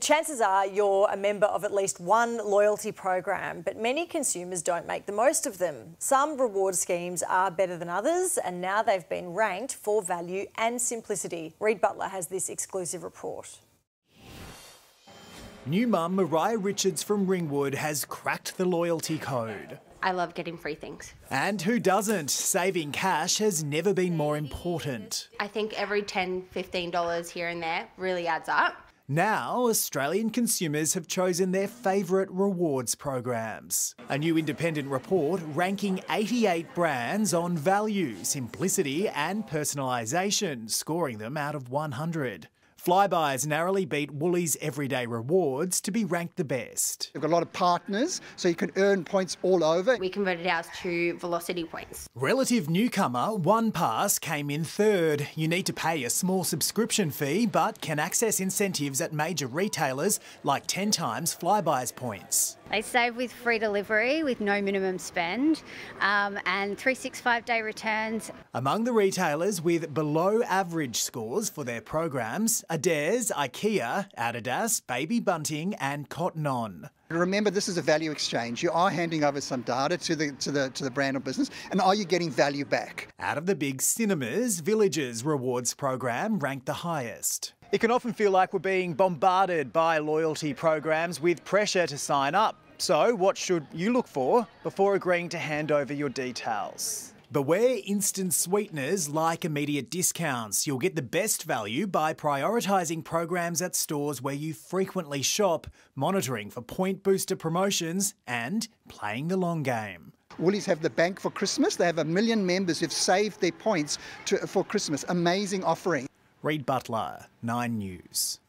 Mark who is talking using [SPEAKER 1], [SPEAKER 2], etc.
[SPEAKER 1] Chances are you're a member of at least one loyalty program, but many consumers don't make the most of them. Some reward schemes are better than others, and now they've been ranked for value and simplicity. Reed Butler has this exclusive report.
[SPEAKER 2] New mum Mariah Richards from Ringwood has cracked the loyalty code.
[SPEAKER 3] I love getting free things.
[SPEAKER 2] And who doesn't? Saving cash has never been more important.
[SPEAKER 3] I think every $10, $15 here and there really adds up.
[SPEAKER 2] Now, Australian consumers have chosen their favourite rewards programs. A new independent report ranking 88 brands on value, simplicity, and personalisation, scoring them out of 100. Flybuys narrowly beat Woolies Everyday Rewards to be ranked the best.
[SPEAKER 4] We've got a lot of partners, so you can earn points all over.
[SPEAKER 3] We converted ours to velocity points.
[SPEAKER 2] Relative newcomer OnePass came in third. You need to pay a small subscription fee, but can access incentives at major retailers like 10 times Flybuys points.
[SPEAKER 5] They save with free delivery with no minimum spend um, and 365 day returns.
[SPEAKER 2] Among the retailers with below average scores for their programs, Adairs, IKEA, Adidas, Baby Bunting, and Cotton On.
[SPEAKER 4] Remember, this is a value exchange. You are handing over some data to the to the to the brand or business, and are you getting value back?
[SPEAKER 2] Out of the big cinemas, Villages rewards program ranked the highest. It can often feel like we're being bombarded by loyalty programs with pressure to sign up. So, what should you look for before agreeing to hand over your details? Beware instant sweeteners like immediate discounts. You'll get the best value by prioritising programs at stores where you frequently shop, monitoring for point booster promotions, and playing the long game.
[SPEAKER 4] Woolies have the bank for Christmas. They have a million members who've saved their points to, for Christmas. Amazing offering.
[SPEAKER 2] Reed Butler, 9 News.